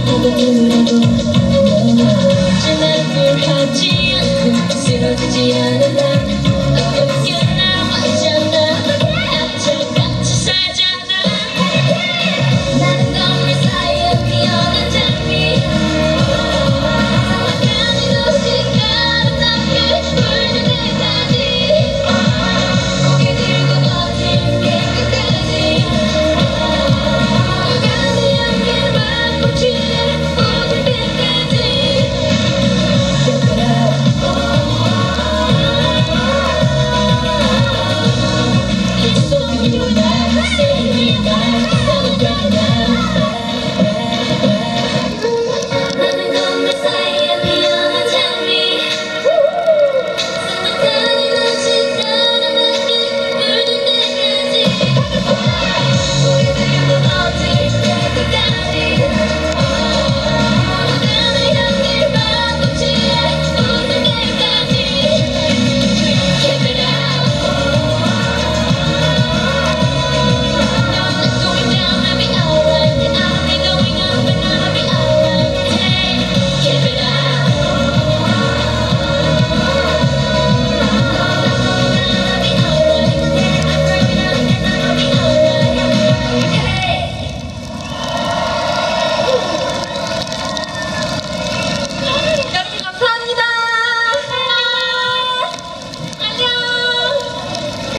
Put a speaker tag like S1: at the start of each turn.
S1: I'm not sure how to